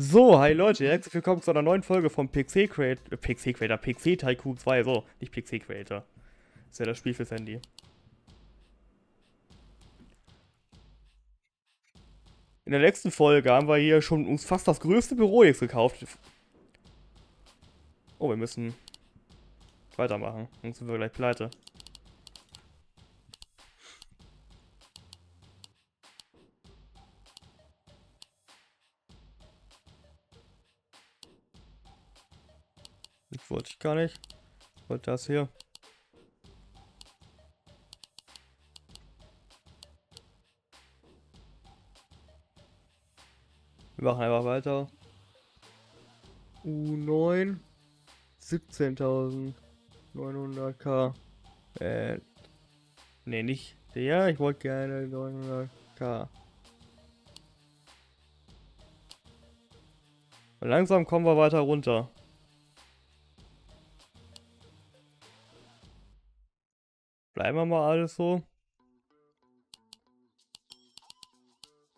So, hi Leute, herzlich willkommen zu einer neuen Folge vom PC Creator, äh, PC Creator, PC Tycoon 2, so, nicht PC Creator. Ist ja das Spiel fürs Handy. In der letzten Folge haben wir hier schon uns fast das größte Büro jetzt gekauft. Oh, wir müssen weitermachen, sonst sind wir gleich pleite. Wollte ich gar nicht. Ich wollte das hier. Wir machen einfach weiter. U9. 17.900k. Äh. Nee, nicht der. Ich wollte gerne 900k. Und langsam kommen wir weiter runter. Bleiben wir mal alles so.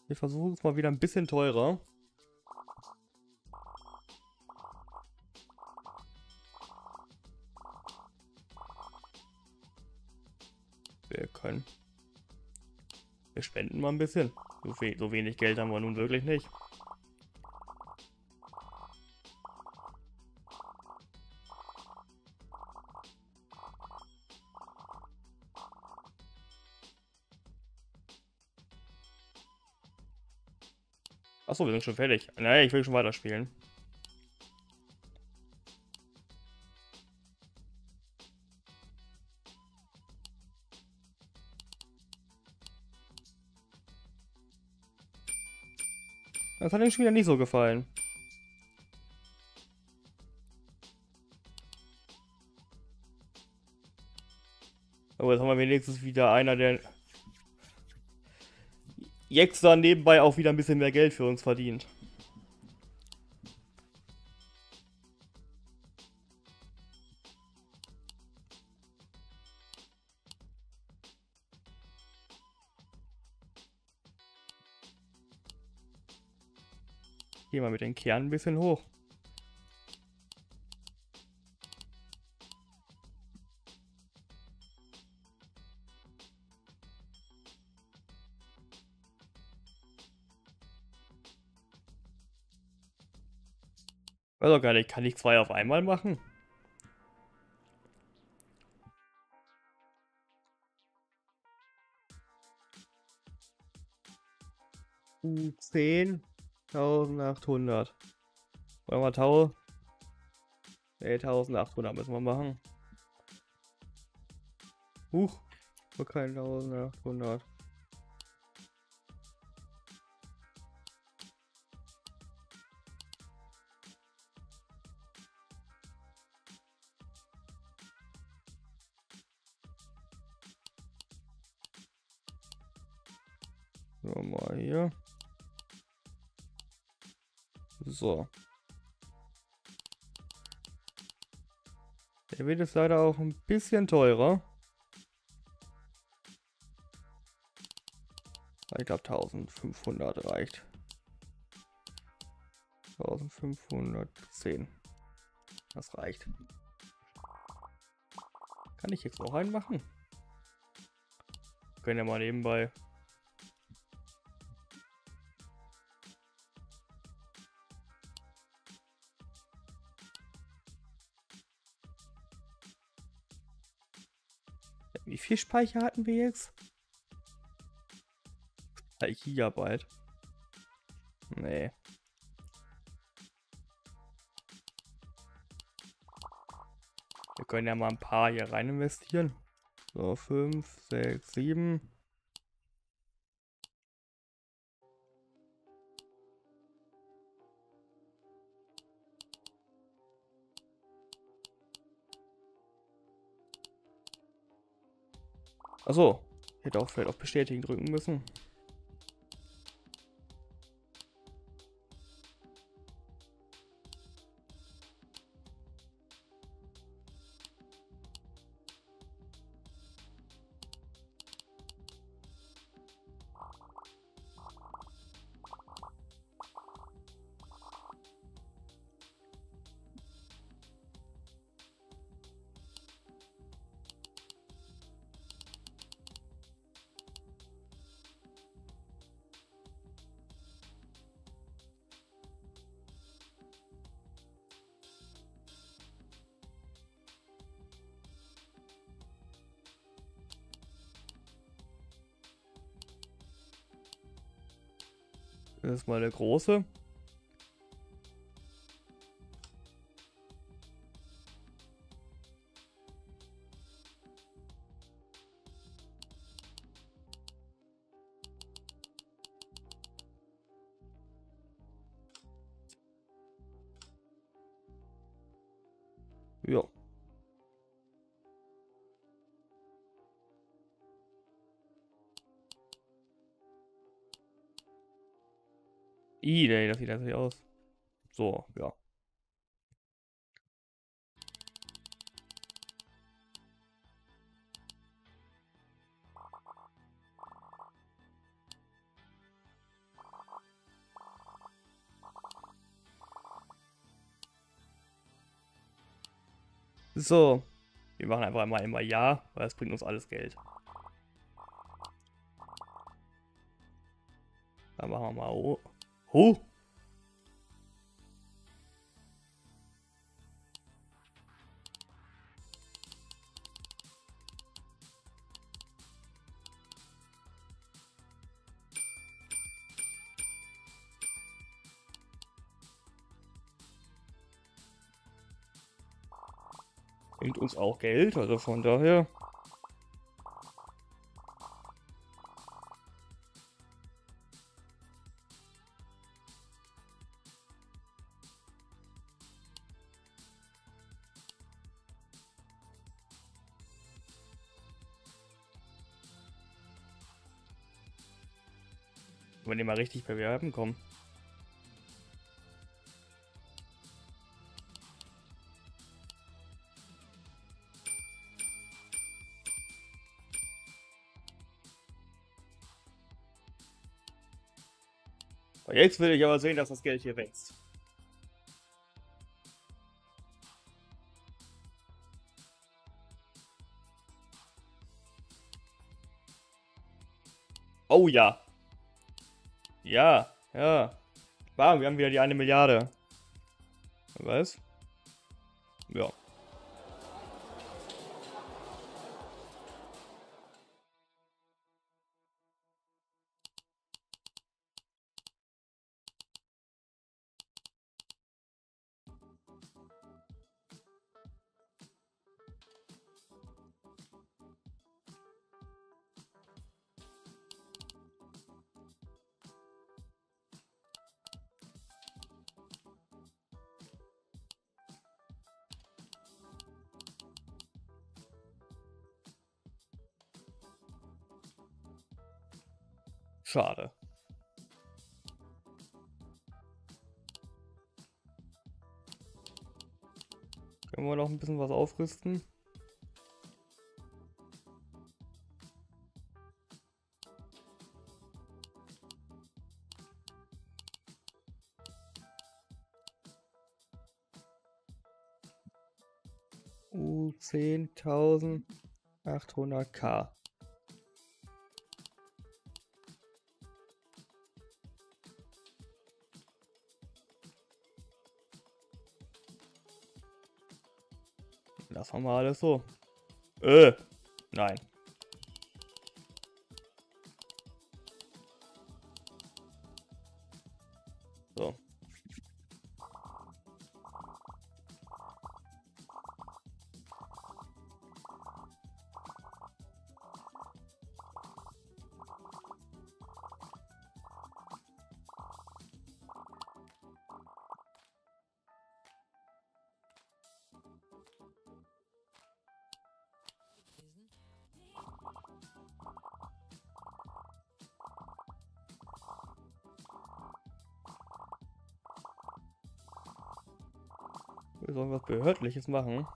Wir versuchen es mal wieder ein bisschen teurer. Wir können. Wir spenden mal ein bisschen. So, we so wenig Geld haben wir nun wirklich nicht. Achso, wir sind schon fertig. Naja, ich will schon weiterspielen. Das hat dem Spieler nicht so gefallen. Aber jetzt haben wir wenigstens wieder einer, der jetzt dann nebenbei auch wieder ein bisschen mehr Geld für uns verdient. Gehen wir mit den Kernen ein bisschen hoch. Weiß auch gar nicht, kann ich zwei auf einmal machen? U10 1800. Wollen wir Tau? Ne, 1800 müssen wir machen. Huch, für kein 1800. So. Der wird jetzt leider auch ein bisschen teurer. Ich glaube 1500 reicht. 1510. Das reicht. Kann ich jetzt noch einen machen? Können ja mal nebenbei viel Speicher hatten wir jetzt? 3 Gigabyte. Nee. Wir können ja mal ein paar hier rein investieren. So, 5, 6, 7. Achso, hätte auch vielleicht auf bestätigen drücken müssen. Das ist mal der große. I, nee, das sieht natürlich aus. So, ja. So. Wir machen einfach mal immer Ja, weil es bringt uns alles Geld. Dann machen wir mal O. Huh. Bringt uns auch Geld, also von daher. Wenn die mal richtig bewerben, kommen. Jetzt will ich aber sehen, dass das Geld hier wächst. Oh ja. Ja, ja. Bam, wir haben wieder die eine Milliarde. Was? Schade. Können wir noch ein bisschen was aufrüsten? U10.800k. Das haben wir alles so. Äh, nein. Wir sollen was Behördliches machen.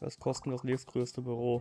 Das nächstgrößte Büro?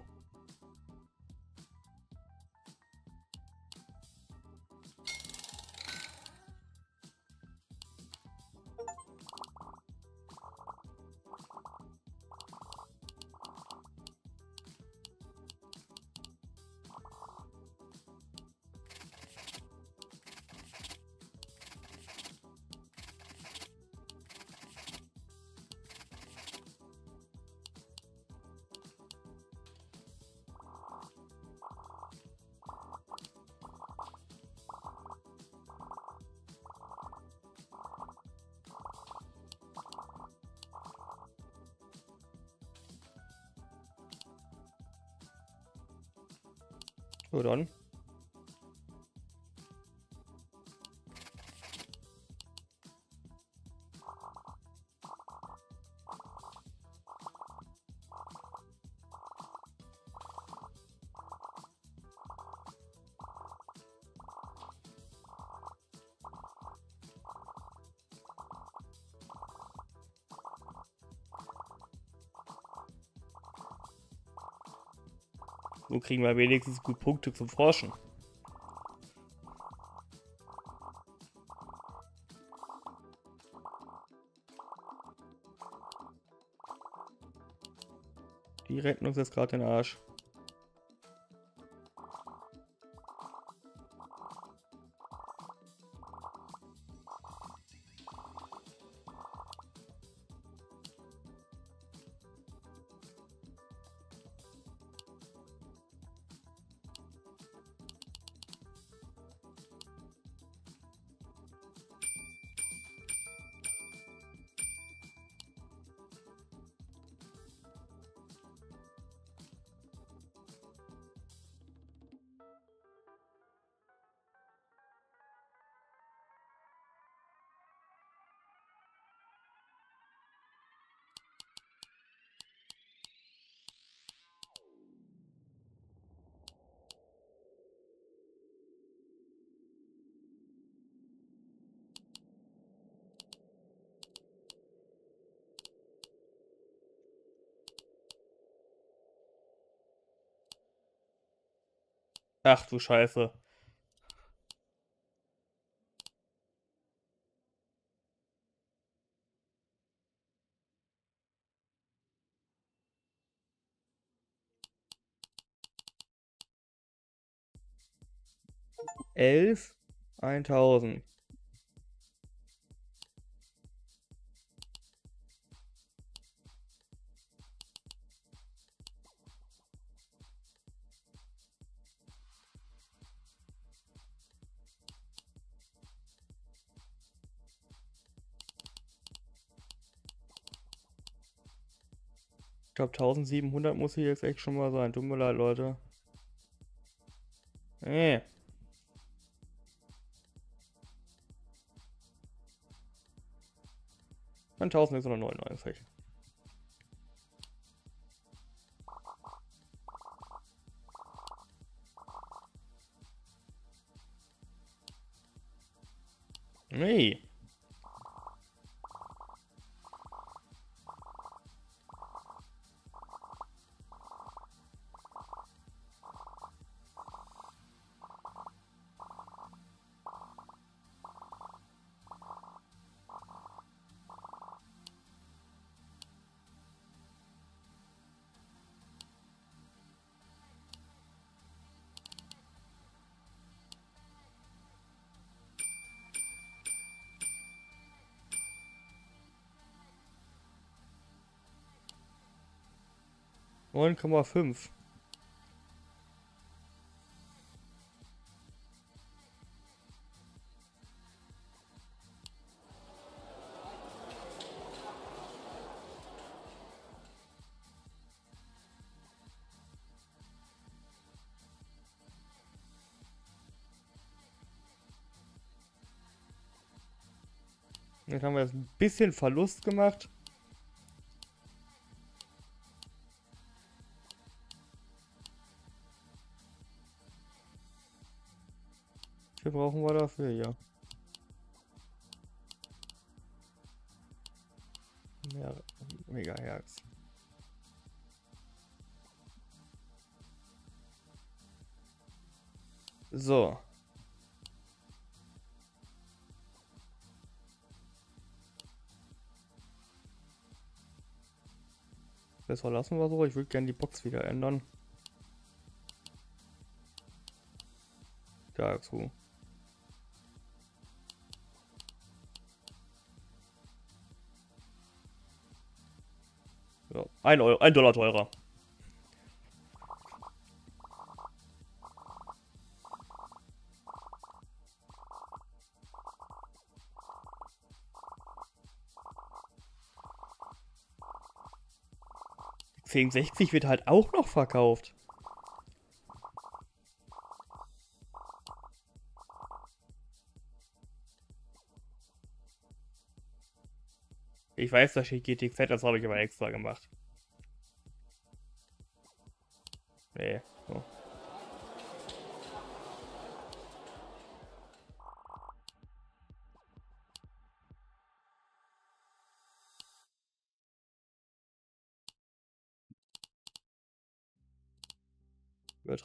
So dann. So kriegen wir wenigstens gut Punkte zum Forschen. Die retten uns jetzt gerade den Arsch. Ach du Scheiße. Elf, eintausend. Glaube 1700 muss hier jetzt echt schon mal sein. Tut mir leid, Leute. Nee. Dann 1699. Nee. Neun Komma fünf. Jetzt haben wir jetzt ein bisschen Verlust gemacht. Dafür? Ja. Mehr Megahertz. So. Das verlassen wir so. Ich würde gerne die Box wieder ändern. Dazu. Ein, Euro, ein Dollar teurer. Film 60 wird halt auch noch verkauft. Ich weiß, da steht GTZ, das habe ich aber extra gemacht.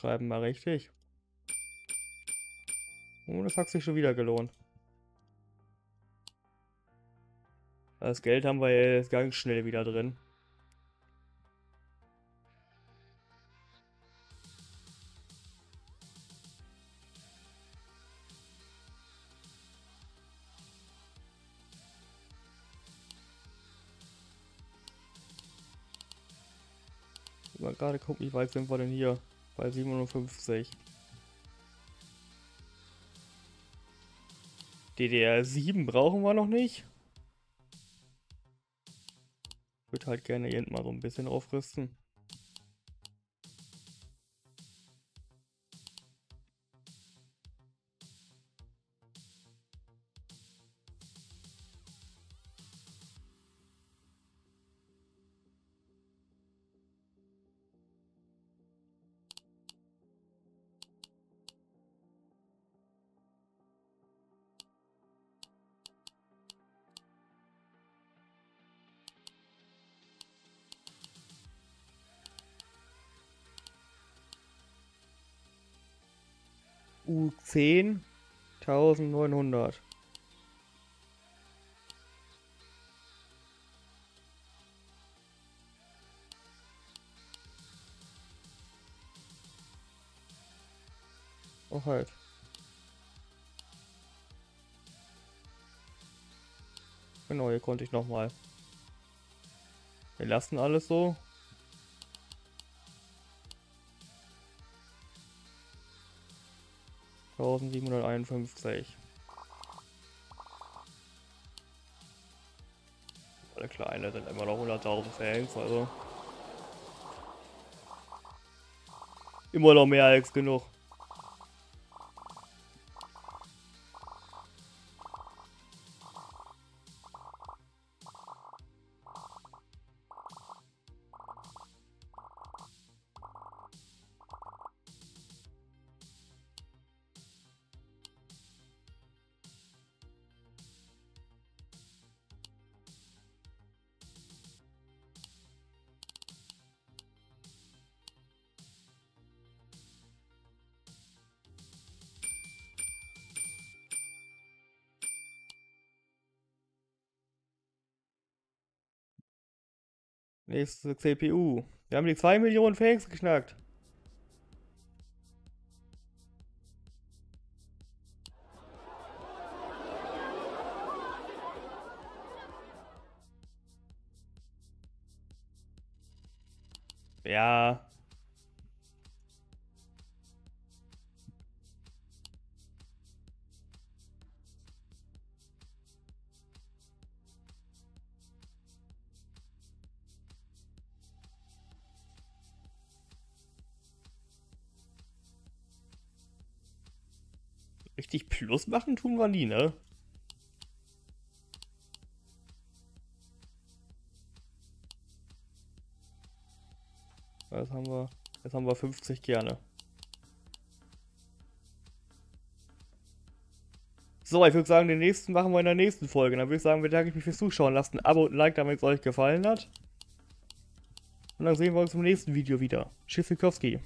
Übertreiben mal richtig. Und oh, das hat sich schon wieder gelohnt. Das Geld haben wir jetzt ganz schnell wieder drin. Mal gerade gucken, wie weit sind wir denn hier? Bei 57. DDR7 brauchen wir noch nicht. Ich würde halt gerne hier mal so ein bisschen aufrüsten. U10 1900. Oh halt. Genau, hier konnte ich noch mal. Wir lassen alles so. 1751. Alle kleine sind immer noch 100.000 Fans, also. Immer noch mehr als genug. Nächste CPU. Wir haben die 2 Millionen Fakes geknackt. Ja, Richtig Plus machen tun wir nie, ne? Jetzt haben wir, jetzt haben wir 50 gerne. So, ich würde sagen, den nächsten machen wir in der nächsten Folge. Dann würde ich sagen, bedanke ich mich fürs Zuschauen. Lasst ein Abo und ein Like, damit es euch gefallen hat. Und dann sehen wir uns im nächsten Video wieder. Tschüss, Sikowski.